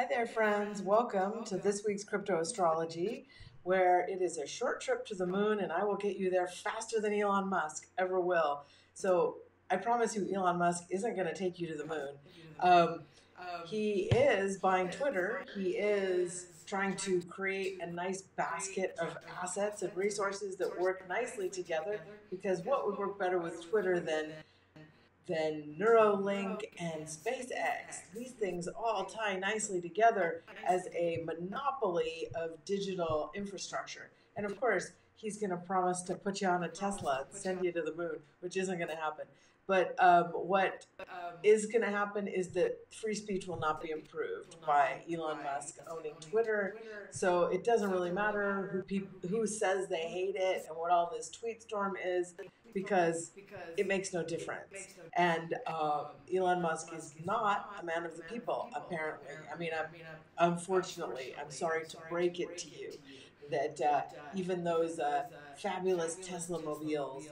Hi there, friends. Welcome to this week's Crypto Astrology, where it is a short trip to the moon, and I will get you there faster than Elon Musk ever will. So I promise you, Elon Musk isn't going to take you to the moon. Um, he is buying Twitter. He is trying to create a nice basket of assets and resources that work nicely together. Because what would work better with Twitter than than Neuralink and SpaceX. These things all tie nicely together as a monopoly of digital infrastructure. And of course, he's going to promise to put you on a Tesla and send you to the moon, which isn't going to happen. But um, what is going to happen is that free speech will not be improved by Elon Musk owning Twitter. So it doesn't really matter who people who says they hate it and what all this tweet storm is because it makes no difference. And uh, Elon Musk is not a man of the people, apparently. I mean, I'm, unfortunately, I'm sorry to break it to you that uh, even those uh, fabulous Tesla mobiles,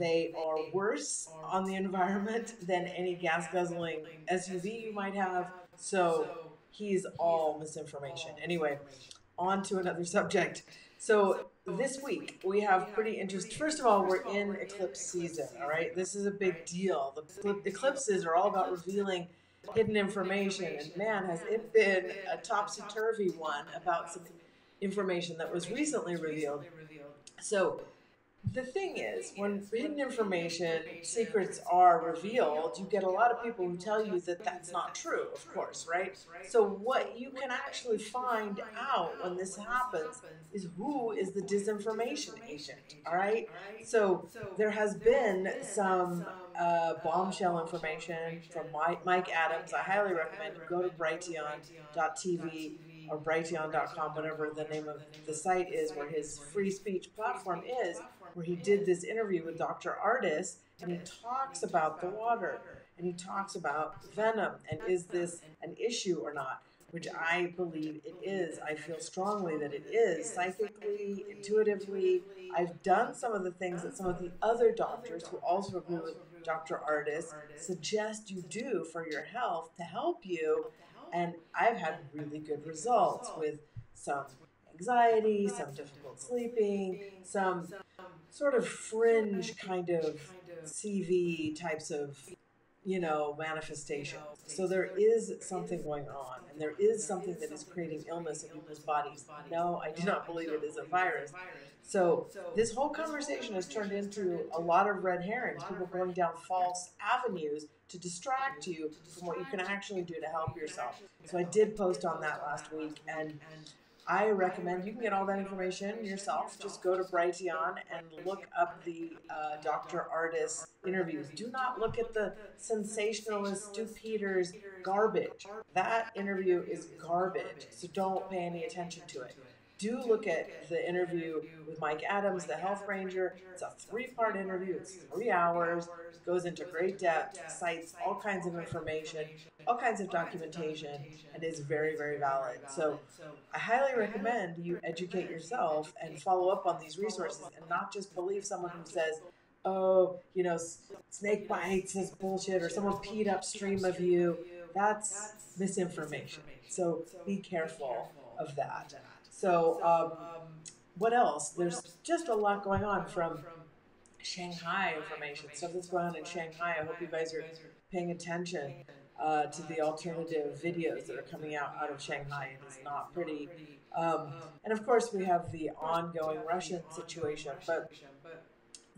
they are worse on the environment than any gas guzzling SUV you might have. So he's all misinformation. Anyway, on to another subject. So this week we have pretty interesting. First of all, we're in eclipse season. All right, this is a big deal. The eclipses are all about revealing hidden information, and man, has it been a topsy turvy one about some information that was recently revealed. So the thing is, when hidden information, secrets are revealed, you get a lot of people who tell you that that's not true, of course, right? So, what you can actually find out when this happens is who is the disinformation agent, all right? So, there has been some uh, bombshell information from Mike Adams. I highly recommend you go to brighteon.tv or brighteon.com, whatever the name of the site is, where his free speech platform is where he did this interview with Dr. Ardis, and he talks about the water, and he talks about venom, and is this an issue or not? Which I believe it is. I feel strongly that it is. Psychically, intuitively, I've done some of the things that some of the other doctors who also agree with Dr. Ardis suggest you do for your health to help you. And I've had really good results with some anxiety, some difficult sleeping, some sort of fringe kind of CV types of, you know, manifestations. So there is something going on, and there is something that is creating illness in people's bodies. No, I do not believe it is a virus. So this whole conversation has turned into a lot of red herrings, people going down false avenues to distract you from what you can actually do to help yourself. So I did post on that last week, and I recommend you can get all that information yourself. Just go to Brighteon and look up the uh, Dr. Ardis interviews. Do not look at the sensationalist Stew Peters garbage. That interview is garbage, so don't pay any attention to it do look at the interview with Mike Adams, the health ranger. It's a three part interview, it's three hours, goes into great depth, cites all kinds of information, all kinds of documentation, and is very, very valid. So I highly recommend you educate yourself and follow up on these resources and not just believe someone who says, oh, you know, snake bites is bullshit or someone peed upstream of you. That's misinformation. So be careful of that. So, um, what else? There's just a lot going on from Shanghai information, stuff that's going on in Shanghai. I hope you guys are paying attention uh, to the alternative videos that are coming out out of Shanghai. It is not pretty. Um, and of course, we have the ongoing Russian situation, but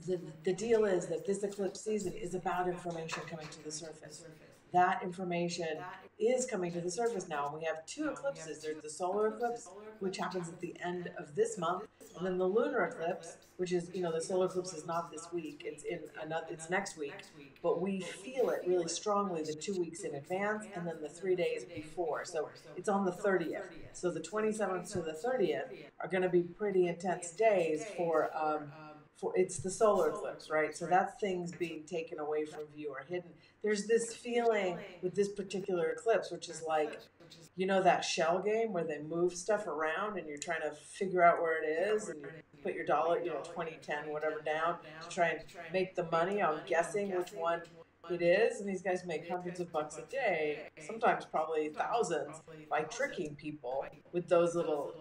the, the deal is that this eclipse season is about information coming to the surface that information is coming to the surface now. And we have two eclipses. There's the solar eclipse, which happens at the end of this month, and then the lunar eclipse, which is, you know, the solar eclipse is not this week. It's in another it's next week. But we feel it really strongly the two weeks in advance and then the three days before. So it's on the 30th. So the 27th to the 30th are going to be pretty intense days for um, for it's the solar eclipse, right? So that's things being taken away from view or hidden. There's this feeling with this particular eclipse, which is like, you know, that shell game where they move stuff around and you're trying to figure out where it is and you put your dollar, you know, 20, 10, whatever down to try and make the money. I'm guessing which one It is, and these guys make hundreds of bucks a day, sometimes probably thousands, by tricking people with those little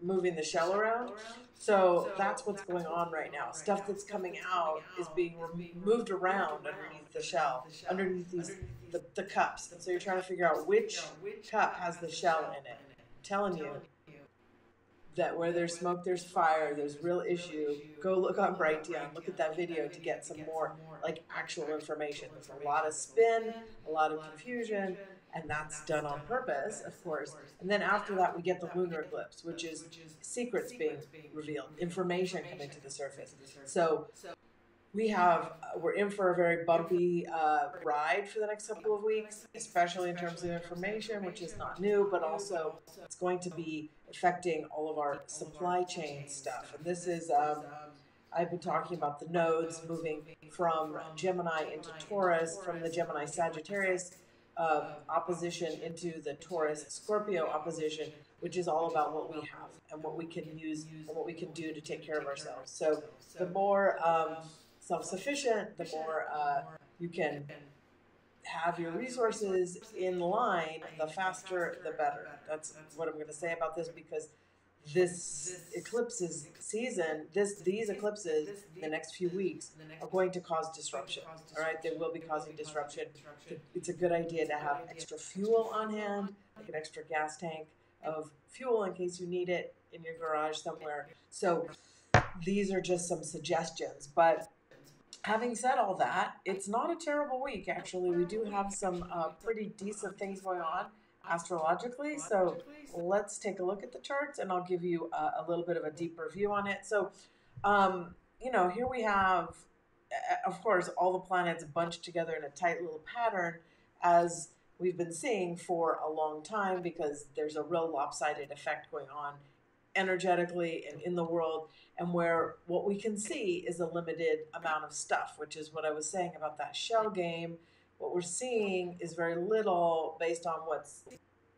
moving the shell around. So that's what's going on right now. Stuff that's coming out is being moved around underneath the shell, underneath these the, the cups. And so you're trying to figure out which cup has the shell in it. I'm telling you that where there's smoke, there's fire, there's real issue. Go look on Brighteon, look at that video to get some more like actual information. There's a lot of spin, a lot of confusion, and that's done on purpose, of course. And then after that, we get the lunar eclipse, which is secrets being revealed, information coming to the surface. So we have we're in for a very bumpy uh, ride for the next couple of weeks, especially in terms of information, which is not new, but also it's going to be affecting all of our supply chain stuff. And this is um, I've been talking about the nodes moving from Gemini into Taurus, from the Gemini Sagittarius um, opposition into the Taurus Scorpio opposition, which is all about what we have and what we can use and what we can do to take care of ourselves. So the more um, self-sufficient, the more uh, you can have your resources in line, the faster, the better. That's what I'm going to say about this because this eclipses season, this these eclipses in the next few weeks are going to cause disruption. All right, they will be causing disruption. It's a good idea to have extra fuel on hand, like an extra gas tank of fuel in case you need it in your garage somewhere. So these are just some suggestions, but having said all that, it's not a terrible week actually. We do have some uh, pretty decent things going on astrologically. So let's take a look at the charts and I'll give you a, a little bit of a deeper view on it. So, um, you know, here we have, of course, all the planets bunched together in a tight little pattern as we've been seeing for a long time because there's a real lopsided effect going on energetically and in the world and where what we can see is a limited amount of stuff which is what i was saying about that shell game what we're seeing is very little based on what's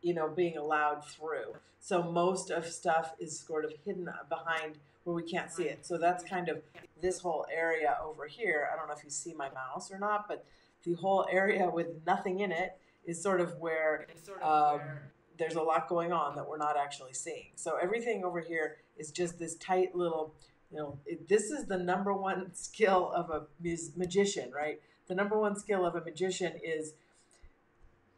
you know being allowed through. So most of stuff is sort of hidden behind where we can't see it. So that's kind of this whole area over here. I don't know if you see my mouse or not but the whole area with nothing in it is sort of where um, there's a lot going on that we're not actually seeing. So everything over here is just this tight little you know it, this is the number one skill of a magician right the number one skill of a magician is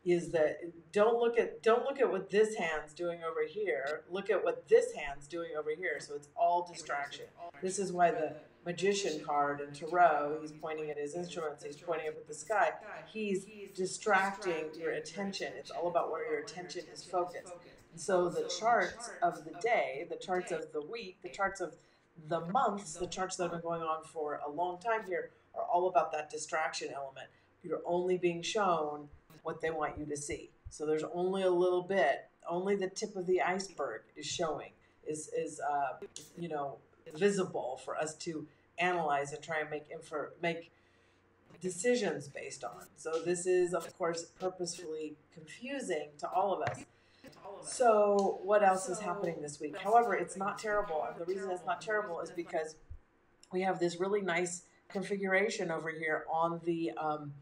is that don't look at don't look at what this hand's doing over here. Look at what this hand's doing over here. So it's all distraction. This is why the magician card in tarot he's pointing at his instruments he's pointing up at the sky. He's distracting your attention. It's all about where your attention is focused. And so the charts of the day the charts of the week the charts of the months the charts that have been going on for a long time here are all about that distraction element. You're only being shown what they want you to see. So there's only a little bit, only the tip of the iceberg is showing, is is uh, you know visible for us to analyze and try and make info make decisions based on. So this is of course purposefully confusing to all of us. So what else is happening this week? However, it's not terrible. And the reason it's not terrible is because we have this really nice configuration over here on the um,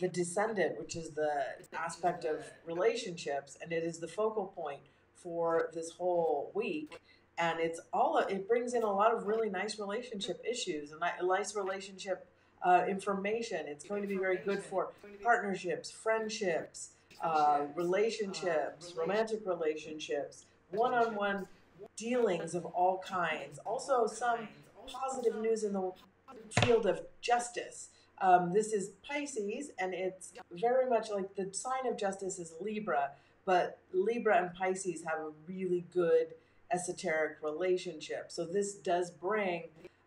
the descendant, which is the aspect of relationships, and it is the focal point for this whole week. And it's all it brings in a lot of really nice relationship issues and nice relationship uh, information. It's going to be very good for partnerships, friendships, uh, relationships, romantic relationships, one-on-one dealings of all kinds. Also, some positive news in the field of justice. Um, this is Pisces, and it's very much like the sign of justice is Libra, but Libra and Pisces have a really good esoteric relationship. So this does bring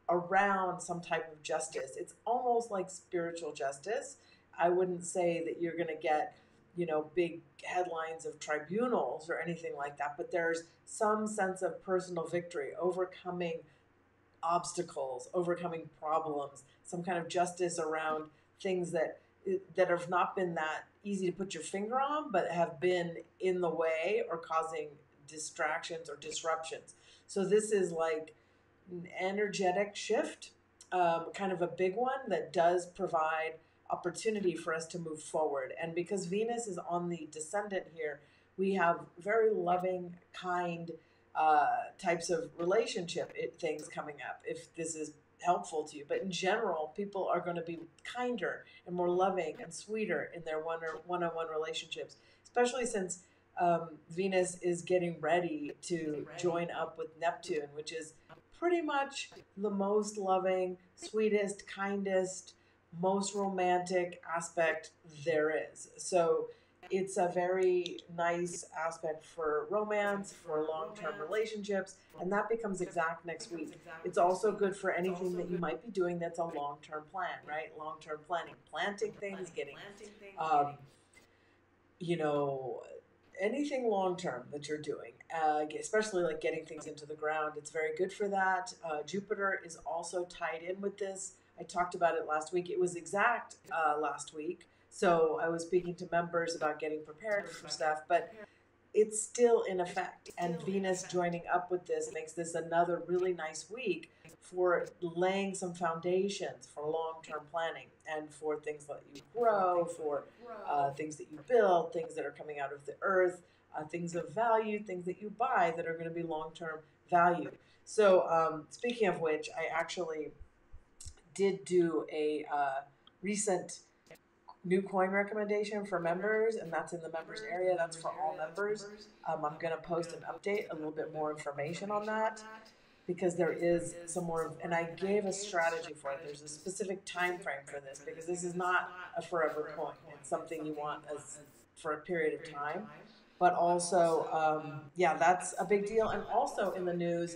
around some type of justice. It's almost like spiritual justice. I wouldn't say that you're going to get, you know, big headlines of tribunals or anything like that, but there's some sense of personal victory, overcoming obstacles, overcoming problems, some kind of justice around things that that have not been that easy to put your finger on, but have been in the way or causing distractions or disruptions. So this is like an energetic shift, um, kind of a big one that does provide opportunity for us to move forward. And because Venus is on the descendant here, we have very loving, kind uh, types of relationship it, things coming up. If this is helpful to you, but in general, people are going to be kinder and more loving and sweeter in their one or one-on-one relationships, especially since um, Venus is getting ready to join up with Neptune, which is pretty much the most loving, sweetest, kindest, most romantic aspect there is. So it's a very nice aspect for romance, for long term relationships, and that becomes exact next week. It's also good for anything that you might be doing that's a long term plan, right? Long term planning, planting things, getting, um, you know, anything long term that you're doing, uh, especially like getting things into the ground. It's very good for that. Uh, Jupiter is also tied in with this. I talked about it last week. It was exact uh, last week. So I was speaking to members about getting prepared for stuff, but it's still in effect. And Venus joining up with this makes this another really nice week for laying some foundations for long term planning and for things that you grow, for uh, things that you build, things that are coming out of the earth, uh, things of value, things that you buy that are going to be long term value. So, um, speaking of which, I actually did do a uh, recent new coin recommendation for members, and that's in the members area. That's for all members. Um, I'm going to post an update, a little bit more information on that because there is some more, and I gave a strategy for it. There's a specific time frame for this because this is not a forever coin. It's something you want as for a period of time. But also, um, yeah, that's a big deal. And also in the news,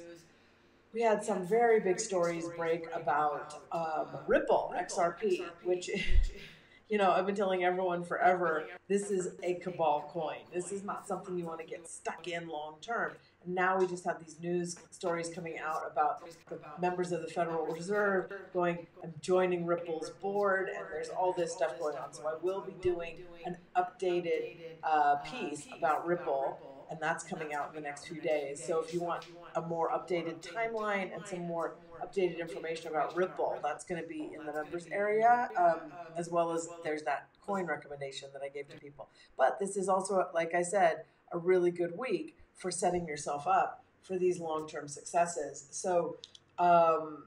we had some very big stories break about um, Ripple XRP, which you know, I've been telling everyone forever this is a cabal coin. This is not something you want to get stuck in long term. And now we just have these news stories coming out about the members of the Federal Reserve going and joining Ripple's board, and there's all this stuff going on. So I will be doing an updated uh, piece about Ripple and that's coming out in the next few days. So if you want a more updated timeline and some more updated information about Ripple, that's going to be in the members area, um, as well as there's that coin recommendation that I gave to people. But this is also, like I said, a really good week for setting yourself up for these long-term successes. So. Um,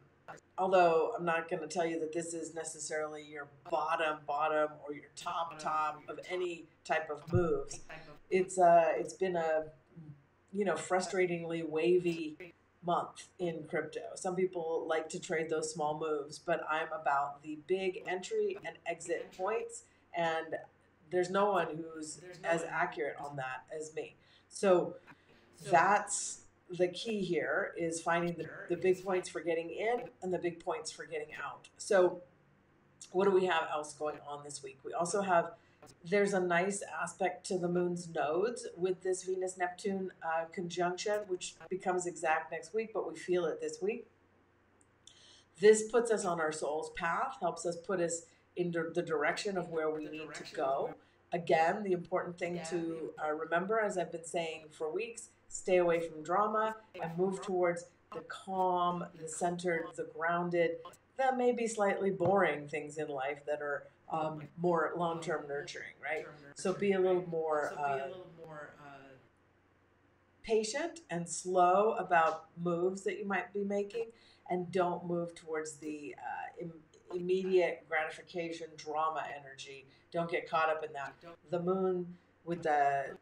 although I'm not going to tell you that this is necessarily your bottom bottom or your top top of any type of moves. It's uh it's been a you know frustratingly wavy month in crypto. Some people like to trade those small moves, but I'm about the big entry and exit points and there's no one who's as accurate on that as me. So that's the key here is finding the, the big points for getting in and the big points for getting out. So, what do we have else going on this week? We also have there's a nice aspect to the moon's nodes with this Venus Neptune uh, conjunction, which becomes exact next week, but we feel it this week. This puts us on our soul's path, helps us put us in the direction of where we need to go. Again, the important thing to uh, remember, as I've been saying for weeks, stay away from drama and move towards the calm, the centered, the grounded, that may be slightly boring things in life that are um, more long-term nurturing, right? So be a little more, uh, patient and slow about moves that you might be making, and don't move towards the uh, Im- immediate gratification drama energy. Don't get caught up in that. The moon with the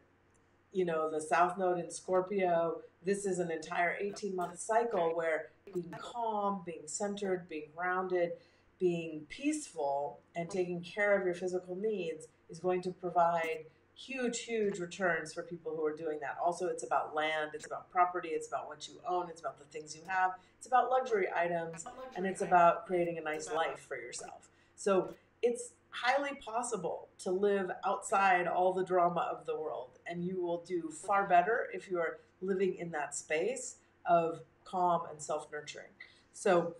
you know, the South Node in Scorpio, this is an entire 18 month cycle where being calm, being centered, being grounded, being peaceful, and taking care of your physical needs is going to provide huge, huge returns for people who are doing that. Also, it's about land, it's about property, it's about what you own, it's about the things you have, it's about luxury items, and it's about creating a nice life for yourself. So it's highly possible to live outside all the drama of the world, and you will do far better if you are living in that space of calm and self nurturing. So,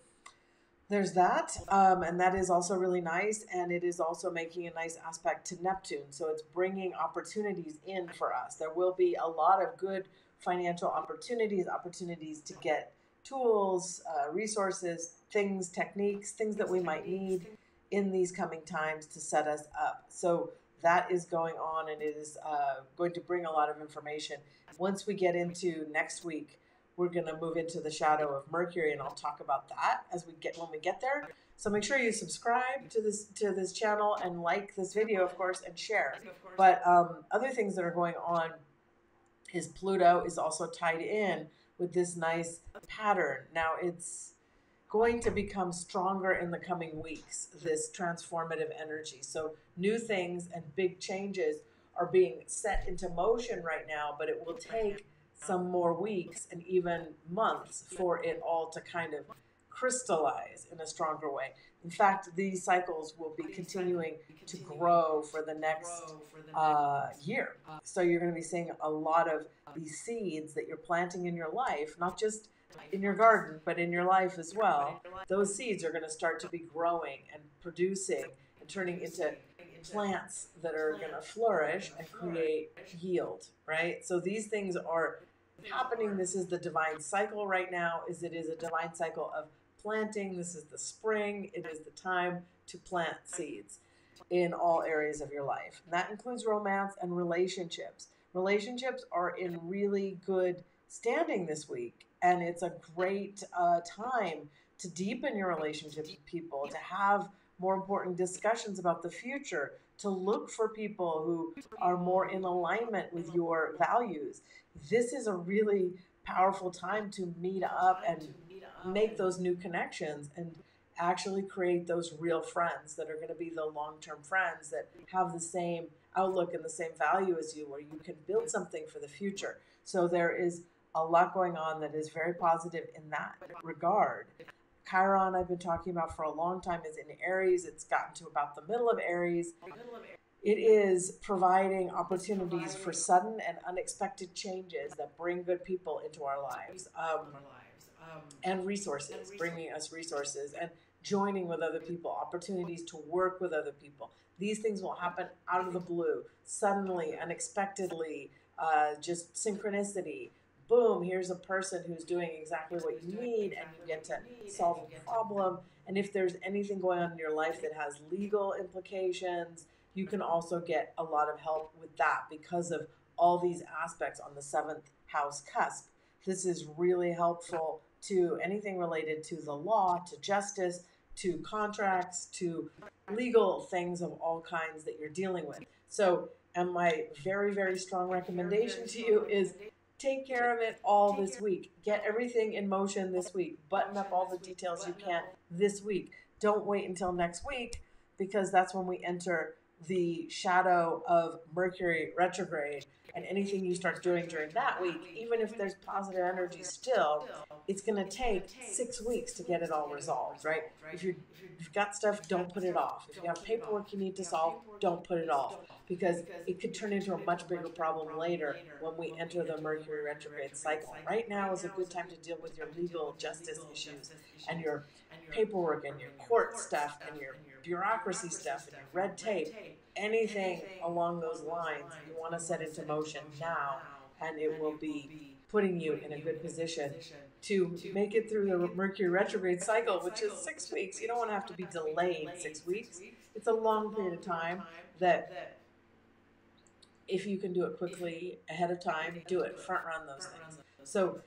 there's that, um, and that is also really nice, and it is also making a nice aspect to Neptune. So, it's bringing opportunities in for us. There will be a lot of good financial opportunities, opportunities to get tools, uh, resources, things, techniques, things that we might need in these coming times to set us up. So that is going on and it is uh, going to bring a lot of information. Once we get into next week, we're going to move into the shadow of Mercury and I'll talk about that as we get when we get there. So make sure you subscribe to this to this channel and like this video, of course, and share. But um, other things that are going on is Pluto is also tied in with this nice pattern. Now it's going to become stronger in the coming weeks, this transformative energy. So new things and big changes are being set into motion right now, but it will take some more weeks and even months for it all to kind of crystallize in a stronger way. In fact, these cycles will be continuing to grow for the next uh, year. So you're going to be seeing a lot of these seeds that you're planting in your life, not just in your garden, but in your life as well. Those seeds are going to start to be growing and producing and turning into plants that are going to flourish and create yield, right? So these things are happening. This is the divine cycle right now. Is it is a divine cycle of planting. This is the spring. It is the time to plant seeds in all areas of your life. And that includes romance and relationships. Relationships are in really good standing this week, and it's a great uh, time to deepen your relationships with people, to have more important discussions about the future, to look for people who are more in alignment with your values. This is a really powerful time to meet up and make those new connections and actually create those real friends that are going to be the long-term friends that have the same outlook and the same value as you where you can build something for the future so there is a lot going on that is very positive in that regard chiron i've been talking about for a long time is in aries it's gotten to about the middle of aries it is providing opportunities for sudden and unexpected changes that bring good people into our lives um, and resources, bringing us resources and joining with other people, opportunities to work with other people. These things will happen out of the blue, suddenly, unexpectedly, uh, just synchronicity. Boom, here's a person who's doing exactly what you need, and you get to solve a problem. And if there's anything going on in your life that has legal implications, you can also get a lot of help with that because of all these aspects on the seventh house cusp. This is really helpful to anything related to the law, to justice, to contracts, to legal things of all kinds that you're dealing with. So, and my very, very strong recommendation to you is take care of it all this week. Get everything in motion this week. Button up all the details you can this week. Don't wait until next week because that's when we enter the shadow of Mercury retrograde and anything you start doing during that week, even if there's positive energy still, it's going to take six weeks to get it all resolved, right? If you have got stuff, don't put it off. If you have paperwork you need to solve, don't put it off because it could turn into a much bigger problem later when we enter the Mercury retrograde cycle. Right now is a good time to deal with your legal justice issues and your paperwork and your court stuff and your bureaucracy stuff and your red tape anything along those lines you want to set into motion now, and it will be putting you in a good position to make it through the Mercury retrograde cycle, which is six weeks. You don't want to have to be delayed six weeks. It's a long period of time that if you can do it quickly ahead of time, do it, front run those things. So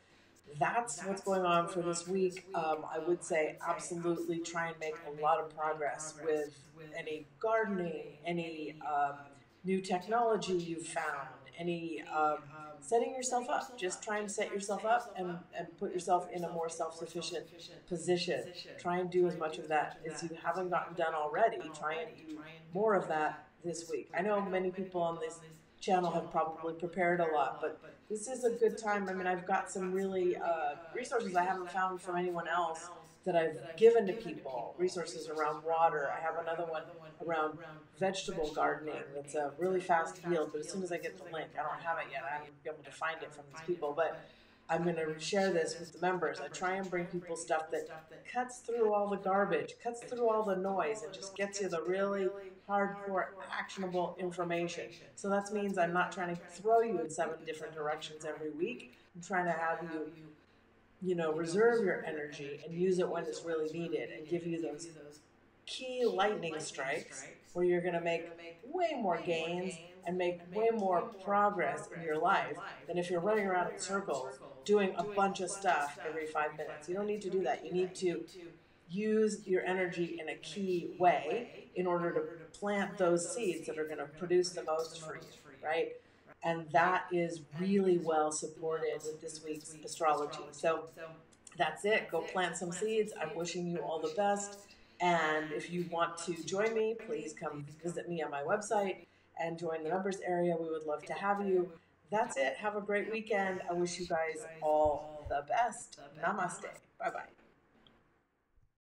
that's what's going on for this week. Um, I would say absolutely try and make a lot of progress with any gardening, any um, new technology you've found, any um, setting yourself up. Just try and set yourself up and, and put yourself in a more self sufficient position. Try and do as much of that as you haven't gotten done already. Try and do more of that this week. I know many people on this channel have probably prepared a lot, but this is a good time. I mean, I've got some really uh, resources I haven't found from anyone else that I've given to people. Resources around water. I have another one around vegetable gardening that's a really fast yield, but as soon as I get the link, I don't have it yet. I haven't been able to find it from these people, but I'm going to share this with the members. I try and bring people stuff that cuts through all the garbage, cuts through all the noise, and just gets you the really hardcore, actionable information. So that means I'm not trying to throw you in seven different directions every week. I'm trying to have you, you know, reserve your energy and use it when it's really needed and give you those key lightning strikes where you're going to make way more gains and make way more progress in your life than if you're running around in circles doing a bunch of stuff every five minutes. You don't need to do that. You need to use your energy in a key way in order to plant those seeds that are going to produce the most for you, right? And that is really well supported with this week's astrology. So that's it. Go plant some seeds. I'm wishing you all the best. And if you want to join me, please come visit me on my website and join the members area. We would love to have you. That's it. Have a great weekend. I wish you guys all the best. Namaste. Bye bye.